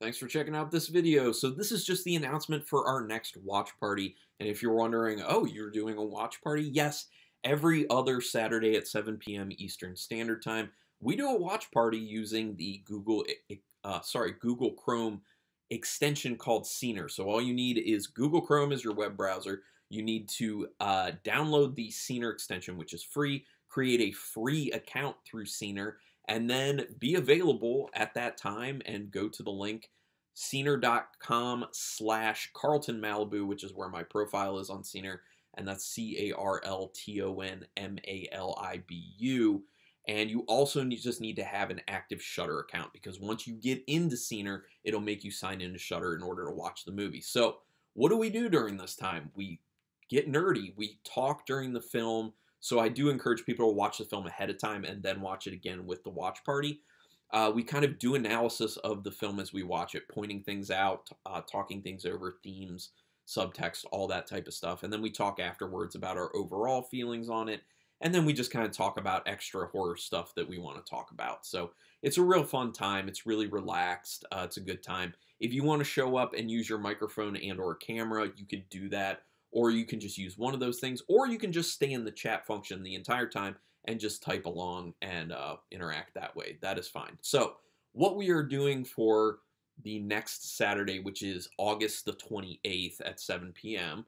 Thanks for checking out this video. So this is just the announcement for our next watch party. And if you're wondering, oh, you're doing a watch party? Yes, every other Saturday at 7 p.m. Eastern Standard Time, we do a watch party using the Google, uh, sorry, Google Chrome extension called Scener. So all you need is Google Chrome as your web browser. You need to uh, download the Scener extension, which is free, create a free account through Scener, and then be available at that time and go to the link scener.com slash Carlton Malibu, which is where my profile is on Scener, and that's C A R L T O N M A L I B U. And you also need, just need to have an active Shudder account because once you get into Scener, it'll make you sign into Shudder in order to watch the movie. So, what do we do during this time? We get nerdy. We talk during the film. So I do encourage people to watch the film ahead of time and then watch it again with the watch party. Uh, we kind of do analysis of the film as we watch it, pointing things out, uh, talking things over, themes, subtext, all that type of stuff. And then we talk afterwards about our overall feelings on it. And then we just kind of talk about extra horror stuff that we want to talk about. So it's a real fun time. It's really relaxed. Uh, it's a good time. If you want to show up and use your microphone and or camera, you could do that or you can just use one of those things, or you can just stay in the chat function the entire time and just type along and uh, interact that way. That is fine. So, what we are doing for the next Saturday, which is August the 28th at 7 p.m.,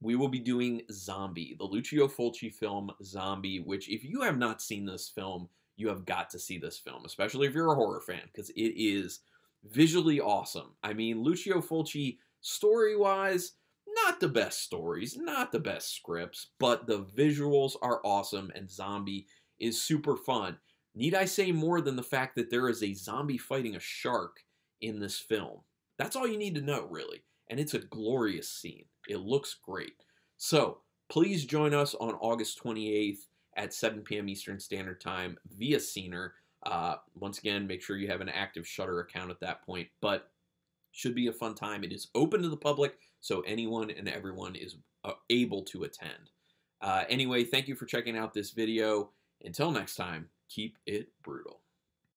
we will be doing Zombie, the Lucio Fulci film Zombie, which, if you have not seen this film, you have got to see this film, especially if you're a horror fan, because it is visually awesome. I mean, Lucio Fulci, story wise, not the best stories, not the best scripts, but the visuals are awesome and Zombie is super fun. Need I say more than the fact that there is a zombie fighting a shark in this film? That's all you need to know, really. And it's a glorious scene. It looks great. So, please join us on August 28th at 7 p.m. Eastern Standard Time via Scener. Uh, once again, make sure you have an active Shudder account at that point. But should be a fun time. It is open to the public, so anyone and everyone is uh, able to attend. Uh, anyway, thank you for checking out this video. Until next time, keep it brutal.